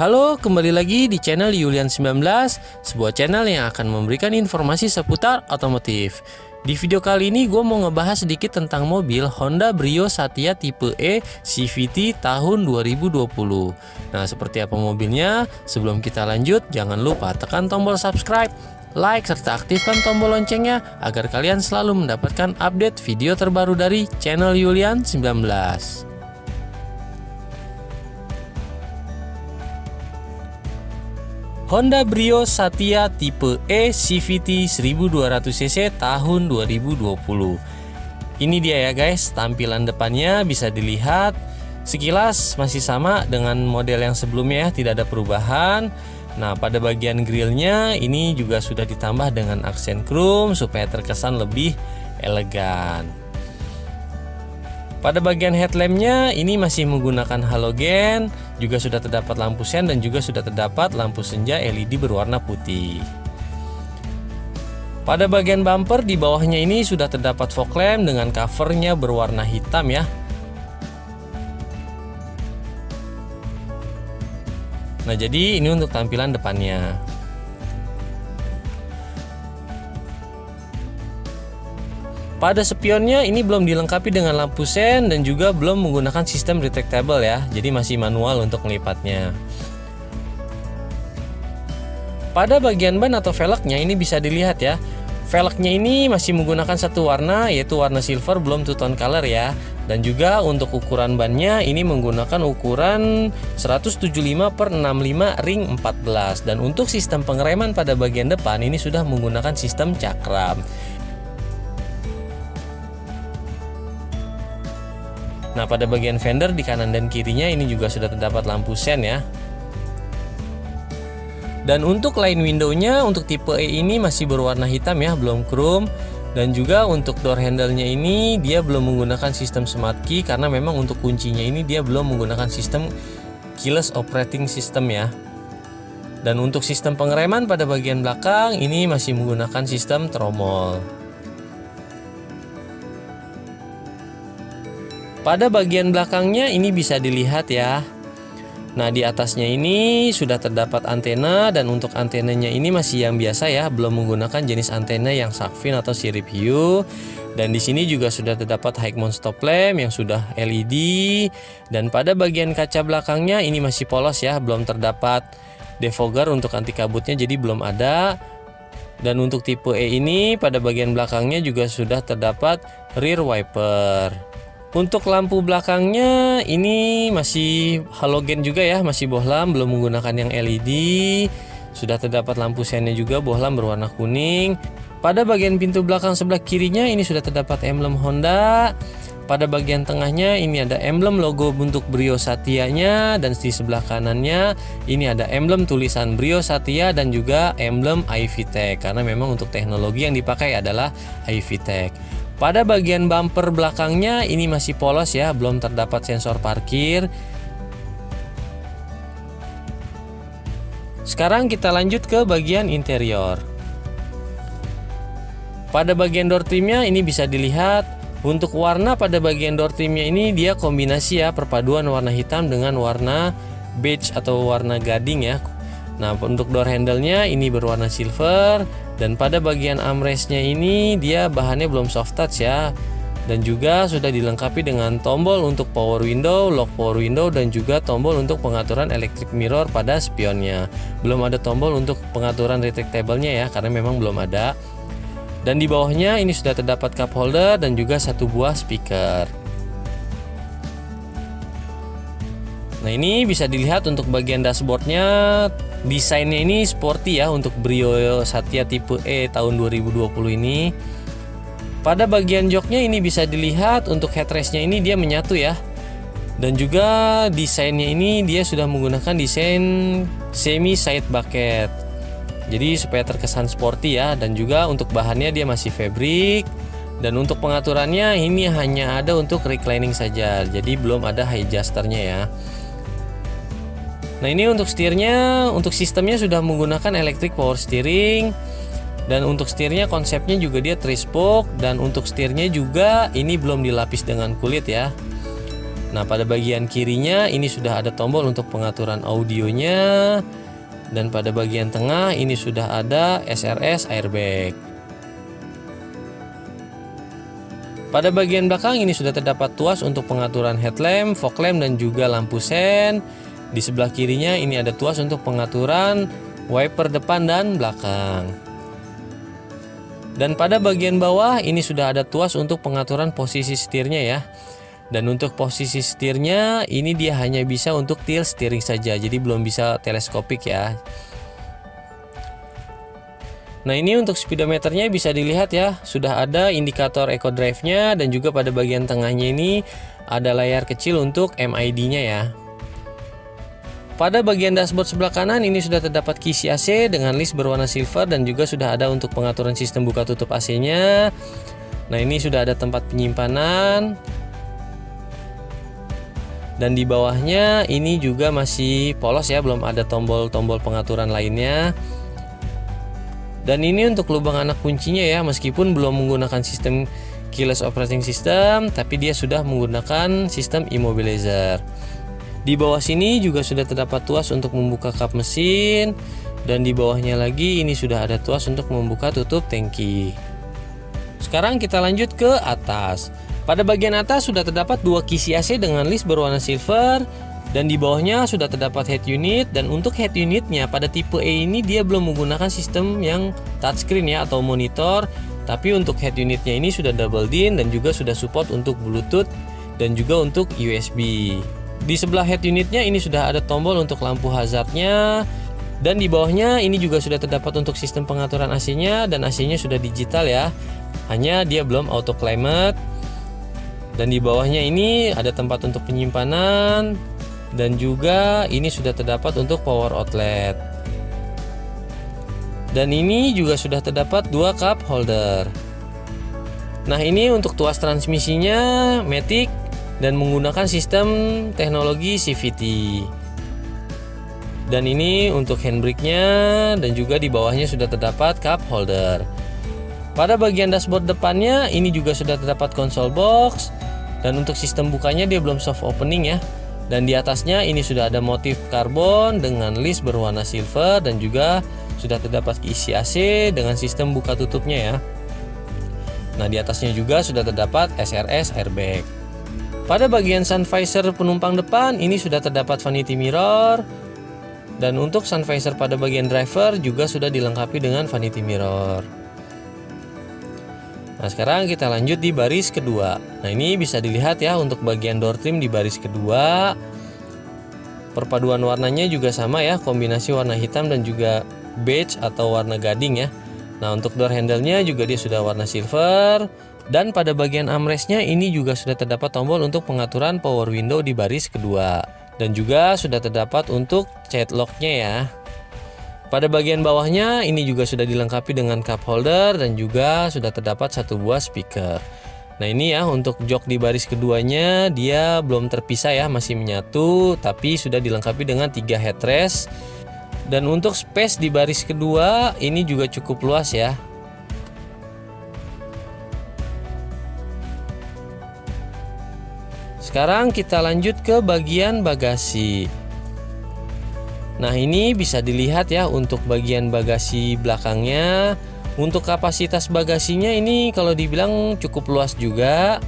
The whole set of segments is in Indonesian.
Halo, kembali lagi di channel Yulian 19, sebuah channel yang akan memberikan informasi seputar otomotif. Di video kali ini gue mau ngebahas sedikit tentang mobil Honda Brio Satya tipe E CVT tahun 2020. Nah, seperti apa mobilnya? Sebelum kita lanjut, jangan lupa tekan tombol subscribe, like, serta aktifkan tombol loncengnya agar kalian selalu mendapatkan update video terbaru dari channel Yulian 19. Honda Brio Satya tipe E CVT 1200cc tahun 2020. Ini dia ya guys, tampilan depannya bisa dilihat sekilas masih sama dengan model yang sebelumnya ya, tidak ada perubahan. Nah, pada bagian grillnya ini juga sudah ditambah dengan aksen chrome supaya terkesan lebih elegan. Pada bagian headlampnya ini masih menggunakan halogen, juga sudah terdapat lampu sen dan juga sudah terdapat lampu senja LED berwarna putih. Pada bagian bumper di bawahnya ini sudah terdapat fog lamp dengan covernya berwarna hitam ya. Nah jadi ini untuk tampilan depannya. Pada spionnya ini belum dilengkapi dengan lampu sen dan juga belum menggunakan sistem retractable ya. Jadi masih manual untuk melipatnya. Pada bagian ban atau velgnya ini bisa dilihat ya. Velgnya ini masih menggunakan satu warna yaitu warna silver belum two tone color ya. Dan juga untuk ukuran bannya ini menggunakan ukuran 175 per 65 ring 14 dan untuk sistem pengereman pada bagian depan ini sudah menggunakan sistem cakram. Nah, pada bagian fender di kanan dan kirinya ini juga sudah terdapat lampu sen ya. Dan untuk line window-nya untuk tipe E ini masih berwarna hitam ya, belum chrome. Dan juga untuk door handle-nya ini dia belum menggunakan sistem smart key karena memang untuk kuncinya ini dia belum menggunakan sistem keyless operating system ya. Dan untuk sistem pengereman pada bagian belakang ini masih menggunakan sistem tromol. Pada bagian belakangnya ini bisa dilihat ya. Nah, di atasnya ini sudah terdapat antena dan untuk antenanya ini masih yang biasa ya, belum menggunakan jenis antena yang Sakfin atau sirip hiu. Dan di sini juga sudah terdapat high mount stop lamp yang sudah LED dan pada bagian kaca belakangnya ini masih polos ya, belum terdapat defogger untuk anti kabutnya jadi belum ada. Dan untuk tipe E ini pada bagian belakangnya juga sudah terdapat rear wiper. Untuk lampu belakangnya ini masih halogen juga ya, masih bohlam, belum menggunakan yang LED. Sudah terdapat lampu sennya juga bohlam berwarna kuning. Pada bagian pintu belakang sebelah kirinya ini sudah terdapat emblem Honda. Pada bagian tengahnya ini ada emblem logo bentuk Brio Satya-nya dan di sebelah kanannya ini ada emblem tulisan Brio Satya dan juga emblem iVTEC karena memang untuk teknologi yang dipakai adalah iVTEC. Pada bagian bumper belakangnya ini masih polos ya, belum terdapat sensor parkir. Sekarang kita lanjut ke bagian interior. Pada bagian door trimnya ini bisa dilihat untuk warna pada bagian door trimnya ini dia kombinasi ya perpaduan warna hitam dengan warna beige atau warna gading ya. Nah untuk door handle-nya ini berwarna silver dan pada bagian armrestnya ini dia bahannya belum soft touch ya dan juga sudah dilengkapi dengan tombol untuk power window, lock power window dan juga tombol untuk pengaturan electric mirror pada spionnya. Belum ada tombol untuk pengaturan retractable-nya ya karena memang belum ada. Dan di bawahnya ini sudah terdapat cup holder dan juga satu buah speaker. Nah ini bisa dilihat untuk bagian dashboardnya Desainnya ini sporty ya untuk Brio Satya tipe E tahun 2020 ini. Pada bagian joknya ini bisa dilihat untuk headrestnya ini dia menyatu ya. Dan juga desainnya ini dia sudah menggunakan desain semi side bucket. Jadi supaya terkesan sporty ya dan juga untuk bahannya dia masih fabric dan untuk pengaturannya ini hanya ada untuk reclining saja. Jadi belum ada high adjusternya ya. Nah ini untuk setirnya, untuk sistemnya sudah menggunakan electric power steering dan untuk setirnya konsepnya juga dia three spoke dan untuk setirnya juga ini belum dilapis dengan kulit ya. Nah, pada bagian kirinya ini sudah ada tombol untuk pengaturan audionya dan pada bagian tengah ini sudah ada SRS airbag. Pada bagian belakang ini sudah terdapat tuas untuk pengaturan headlamp, fog lamp dan juga lampu sen. Di sebelah kirinya ini ada tuas untuk pengaturan wiper depan dan belakang. Dan pada bagian bawah ini sudah ada tuas untuk pengaturan posisi setirnya ya. Dan untuk posisi setirnya ini dia hanya bisa untuk tilt steering saja, jadi belum bisa teleskopik ya. Nah ini untuk speedometernya bisa dilihat ya, sudah ada indikator eco drive-nya dan juga pada bagian tengahnya ini ada layar kecil untuk MID-nya ya. Pada bagian dashboard sebelah kanan ini sudah terdapat kisi AC dengan list berwarna silver dan juga sudah ada untuk pengaturan sistem buka tutup AC-nya. Nah ini sudah ada tempat penyimpanan, dan di bawahnya ini juga masih polos ya belum ada tombol-tombol pengaturan lainnya. Dan ini untuk lubang anak kuncinya ya meskipun belum menggunakan sistem keyless operating system tapi dia sudah menggunakan sistem immobilizer di bawah sini juga sudah terdapat tuas untuk membuka kap mesin. Dan di bawahnya lagi ini sudah ada tuas untuk membuka tutup tangki. Sekarang kita lanjut ke atas. Pada bagian atas sudah terdapat dua kisi AC dengan list berwarna silver. Dan di bawahnya sudah terdapat head unit. Dan untuk head unitnya pada tipe E ini dia belum menggunakan sistem yang touchscreen ya atau monitor. Tapi untuk head unitnya ini sudah double DIN dan juga sudah support untuk Bluetooth dan juga untuk USB. Di sebelah head unitnya ini sudah ada tombol untuk lampu hazardnya. Dan di bawahnya ini juga sudah terdapat untuk sistem pengaturan AC-nya dan AC-nya sudah digital ya. Hanya dia belum auto climate dan di bawahnya ini ada tempat untuk penyimpanan. Dan juga ini sudah terdapat untuk power outlet. Dan ini juga sudah terdapat dua cup holder. Nah ini untuk tuas transmisinya Matic dan menggunakan sistem teknologi CVT dan ini untuk handbrake-nya dan juga di bawahnya sudah terdapat cup holder. Pada bagian dashboard depannya ini juga sudah terdapat console box. Dan untuk sistem bukanya dia belum soft opening ya. Dan di atasnya ini sudah ada motif karbon dengan list berwarna silver dan juga sudah terdapat isi AC dengan sistem buka tutupnya ya. Nah di atasnya juga sudah terdapat SRS airbag pada bagian sun visor penumpang depan ini sudah terdapat vanity mirror. Dan untuk sun visor pada bagian driver juga sudah dilengkapi dengan vanity mirror. Nah sekarang kita lanjut di baris kedua. Nah ini bisa dilihat ya untuk bagian door trim di baris kedua. Perpaduan warnanya juga sama ya Kombinasi warna hitam dan juga beige atau warna gading ya. Nah untuk door handle-nya juga dia sudah warna silver Dan pada bagian armrestnya ini juga sudah terdapat tombol untuk pengaturan power window di baris kedua Dan juga sudah terdapat untuk chat lock-nya ya pada bagian bawahnya ini juga sudah dilengkapi dengan cup holder dan juga sudah terdapat satu buah speaker. Nah ini ya untuk jok di baris keduanya dia belum terpisah ya masih menyatu tapi sudah dilengkapi dengan tiga headrest dan untuk space di baris kedua ini juga cukup luas ya. Sekarang kita lanjut ke bagian bagasi. Nah ini bisa dilihat ya untuk bagian bagasi belakangnya Untuk kapasitas bagasinya ini kalau dibilang cukup luas juga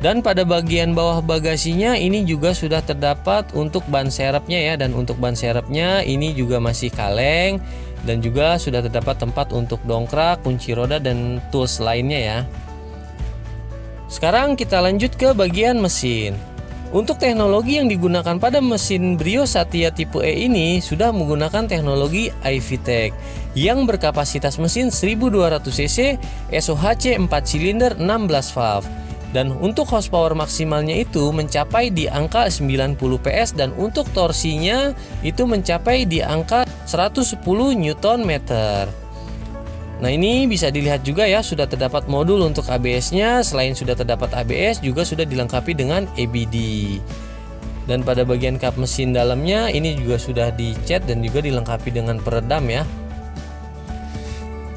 dan pada bagian bawah bagasinya ini juga sudah terdapat untuk ban serepnya ya dan untuk ban serepnya ini juga masih kaleng dan juga sudah terdapat tempat untuk dongkrak, kunci roda dan tools lainnya ya. Sekarang kita lanjut ke bagian mesin. Untuk teknologi yang digunakan pada mesin Brio Satya tipe E ini sudah menggunakan teknologi iVTEC yang berkapasitas mesin 1200 cc SOHC 4 silinder 16 valve dan untuk horsepower maksimalnya itu mencapai di angka 90 PS dan untuk torsinya itu mencapai di angka 110 Nm. Nah ini bisa dilihat juga ya sudah terdapat modul untuk ABS-nya selain sudah terdapat ABS juga sudah dilengkapi dengan ABD dan pada bagian kap mesin dalamnya ini juga sudah dicat dan juga dilengkapi dengan peredam ya.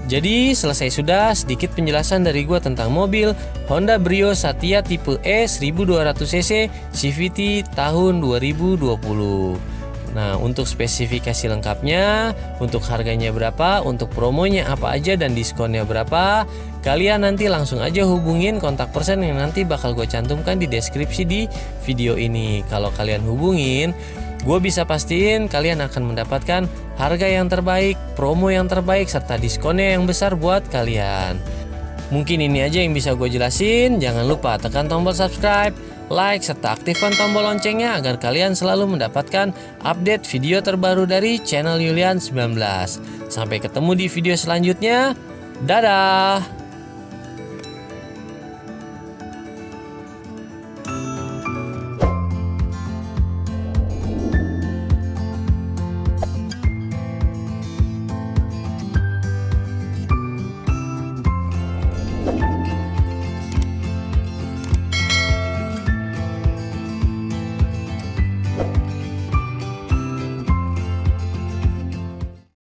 Jadi selesai sudah sedikit penjelasan dari gua tentang mobil Honda Brio Satya tipe E 1200cc CVT tahun 2020. Nah, untuk spesifikasi lengkapnya, untuk harganya berapa, untuk promonya apa aja dan diskonnya berapa, kalian nanti langsung aja hubungin kontak person yang nanti bakal gue cantumkan di deskripsi di video ini. Kalau kalian hubungin, gue bisa pastiin kalian akan mendapatkan harga yang terbaik, promo yang terbaik, serta diskonnya yang besar buat kalian. Mungkin ini aja yang bisa gue jelasin. Jangan lupa tekan tombol subscribe like, serta aktifkan tombol loncengnya agar kalian selalu mendapatkan update video terbaru dari channel Yulian 19. Sampai ketemu di video selanjutnya. Dadah!